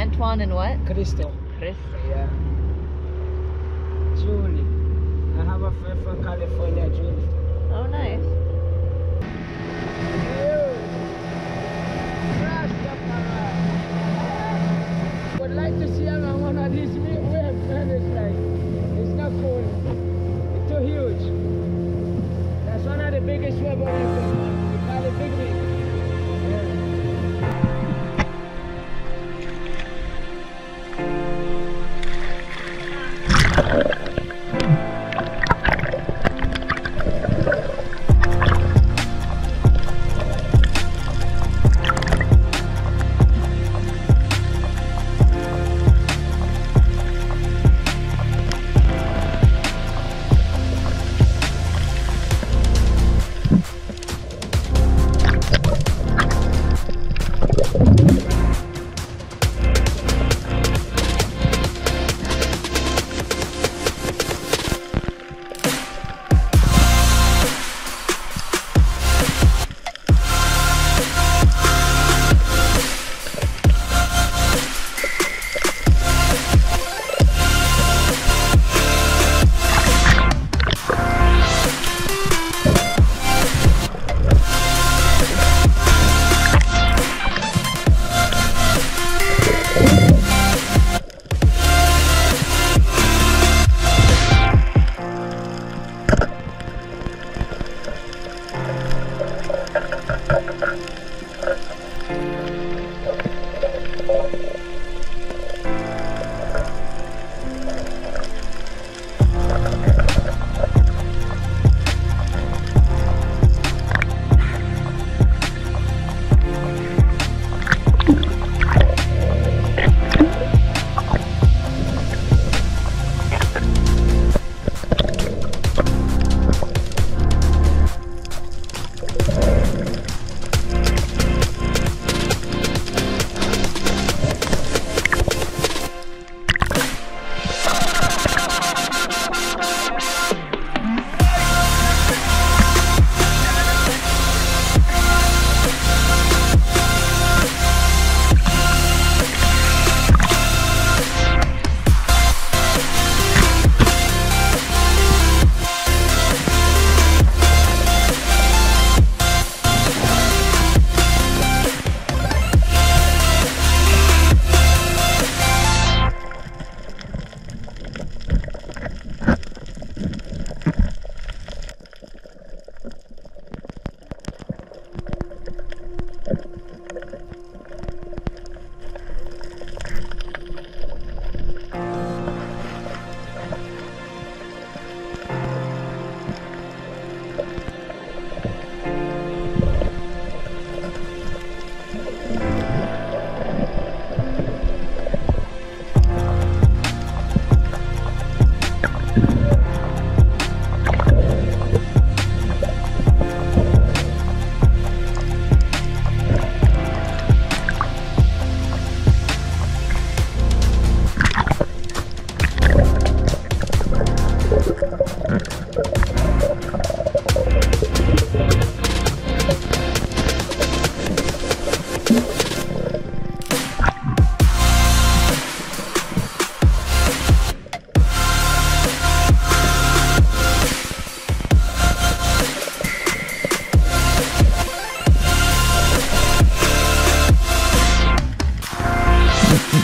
Antoine and what? Kristen, Crystal. Yeah. Julie. I have a friend from California, Julie. Oh, nice. Uh,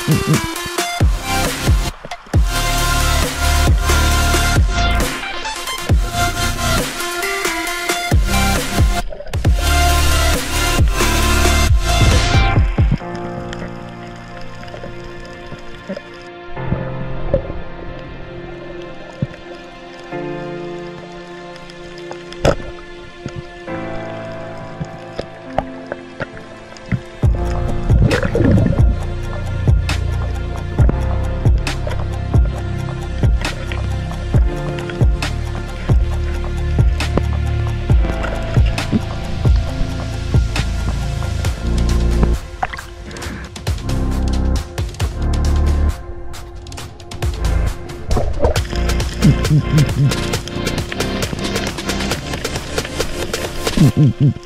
Mm-hmm. Mm-hmm.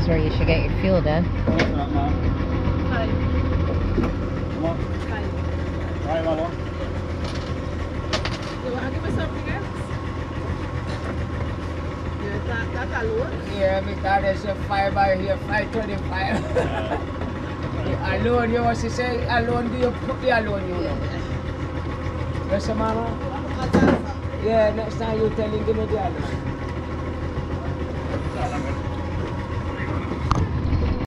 is. This is where you should get your fuel done. You want to give me something else? Yeah, that, that alone? Yeah, because there's a five by here, 525. alone, you want to say alone, do you put the alone, you know? Yes, sir, mama? Yeah, next time you tell him, give me the alone.